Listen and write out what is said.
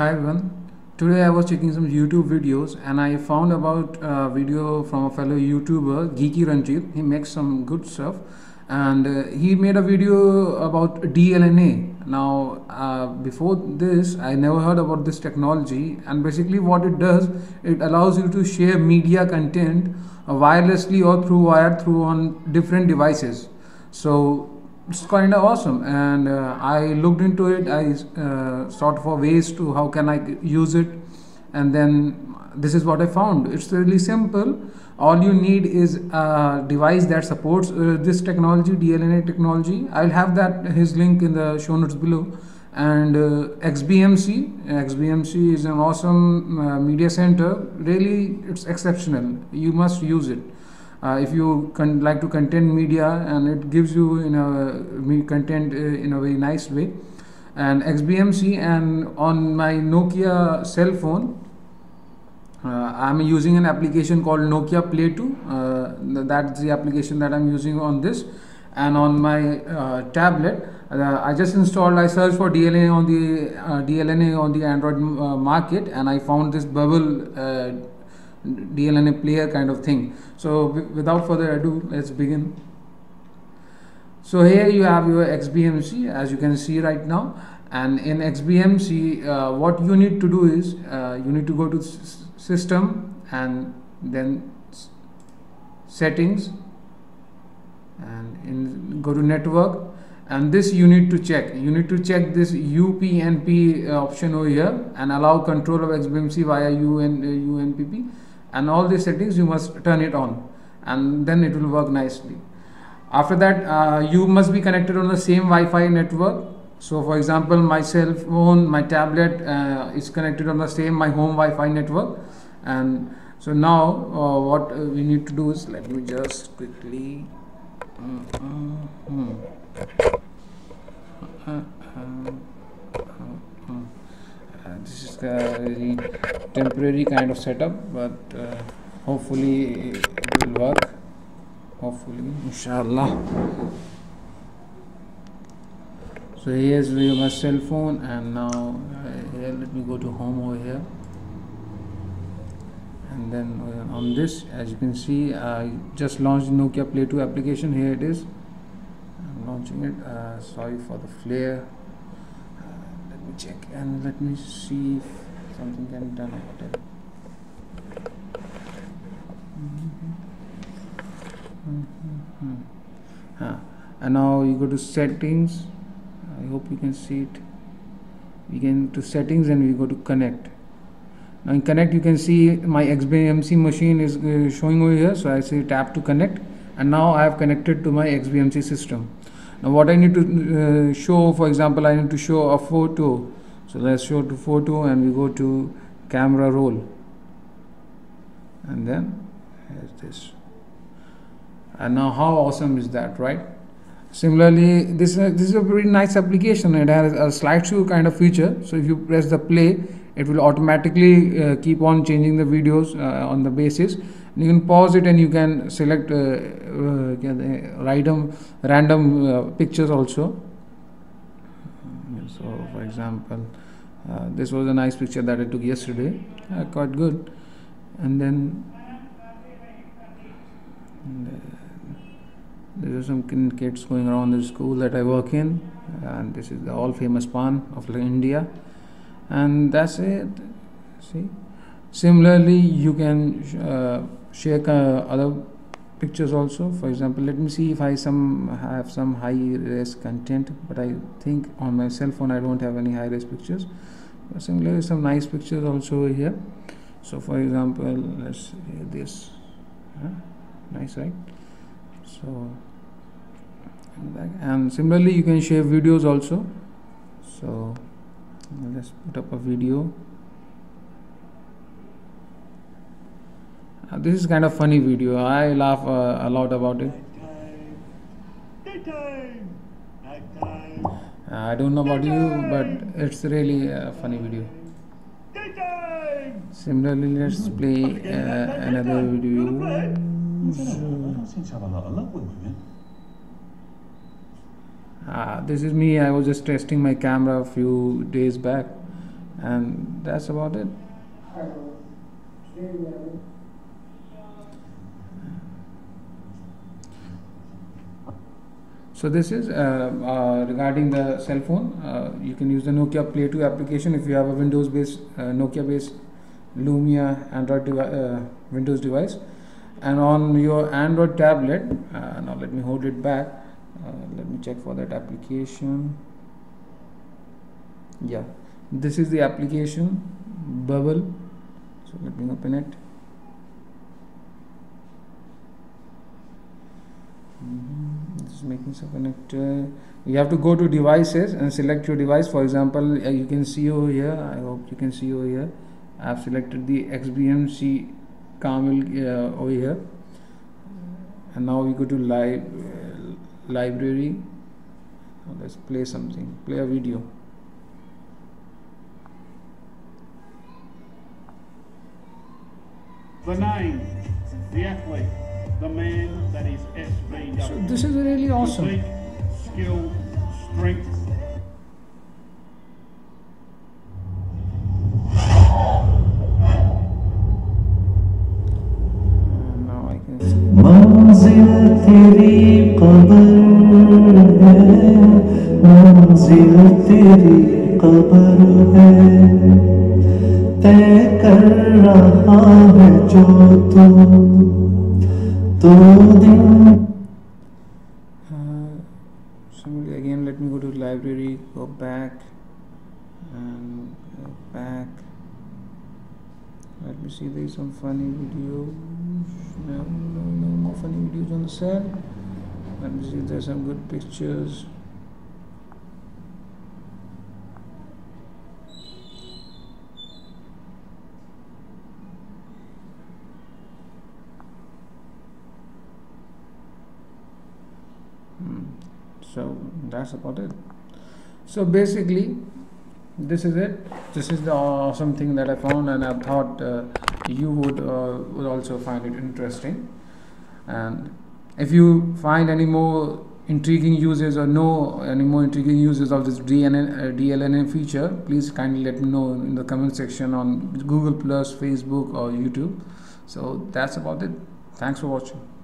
Hi everyone. Today I was checking some YouTube videos and I found about a video from a fellow YouTuber, Geeky Ranjit. He makes some good stuff and uh, he made a video about DLNA. Now, uh, before this, I never heard about this technology and basically what it does, it allows you to share media content wirelessly or through wire through on different devices. So it's kind of awesome. And uh, i looked into it. I uh, sought for ways to how can i use it. And then this is what i found. It's really simple. All you need is a device that supports uh, this technology dlna technology. I'll have that his link in the show notes below. And uh, xbmc xbmc is an awesome uh, media center. Really it's exceptional. You must use it uh, if you like to content media and it gives you in a content uh, in a very nice way. And xbmc and on my nokia cell phone uh, i'm using an application called nokia play to uh, that's the application that i'm using on this. And on my uh, tablet uh, I just installed I searched for DLNA on the DLNA on the Android market and I found this bubble DLNA player kind of thing. So without further ado, let's begin. So here you have your XBMC as you can see right now. And in XBMC uh, what you need to do is uh, you need to go to system and then settings. And in go to network. And this you need to check. You need to check this UPnP uh, option over here and allow control of XBMC via UN, UNPP and all these settings you must turn it on. And then it will work nicely. After that uh, you must be connected on the same Wi-Fi network. So for example my cell phone my tablet uh, is connected on the same my home Wi-Fi network. And so now uh, what we need to do is let me just quickly -hmm. This is a temporary kind of setup but uh, hopefully it will work. Hopefully inshallah. So here's my cell phone and now uh, here let me go to home over here. And then uh, on this as you can see I just launched Nokia Play to application. Here it is. I'm launching it. Uh, sorry for the flare check and let me see if something can be done about it. And now you go to settings. I hope you can see it. We can to settings and we go to connect. Now in connect you can see my XBMC machine is uh, showing over here. So I say tap to connect. And now I have connected to my XBMC system now what I need to uh, show for example I need to show a photo. So let's show to photo and we go to camera roll. And then here's this. And now how awesome is that right? Similarly this, this is a very nice application. It has a slideshow kind of feature. So if you press the play it will automatically uh, keep on changing the videos uh, on the basis. You can pause it and you can select uh, uh random random uh, pictures also. So for example this was a nice picture that I took yesterday. Quite good. And then there are some kids going around the school that I work in. And this is the all famous pan of India and that's it. See? Similarly you can uh, share other pictures also. For example let me see if I some have some high res content but I think on my cell phone I don't have any high res pictures. But similarly some nice pictures also here. So for example let's this. Huh? nice right? So and similarly you can share videos also. So let's put up a video Uh, this is kind of funny video. I laugh uh, a lot about it. Uh, I don't know about you, but it's really a funny video. Similarly, let's play uh, another video. Uh, this is me. I was just testing my camera a few days back, and that's about it. So this is uh, uh, regarding the cell phone. Uh, you can use the Nokia Play to application if you have a Windows based uh, Nokia based Lumia Android devi uh, Windows device. And on your Android tablet now let me hold it back let me check for that application. Yeah this is the application bubble. So let me open it. Mm -hmm. this is making some connector. You have to go to devices and select your device. For example uh, you can see over here. I hope you can see over here. I have selected the xbmc camel uh, over here. And now we go to live uh, library let's play something play a video The name, the athlete, the man that is SVW. So this is really awesome. Skill, strength. मंजिल तेरी cover है तय कर रहा है जो तू तो दिन Uh, similarly again let me go to library go back and go back let me see there's some funny videos no no no more funny videos on the set let me see if there's some good pictures So that's about it. So basically this is it. This is the awesome thing that i found and i thought uh, you would uh, would also find it interesting. And if you find any more intriguing uses or know any more intriguing uses of this DNN, uh, DLNA feature please kindly let me know in the comment section on Google Plus Facebook or YouTube. So that's about it. Thanks for watching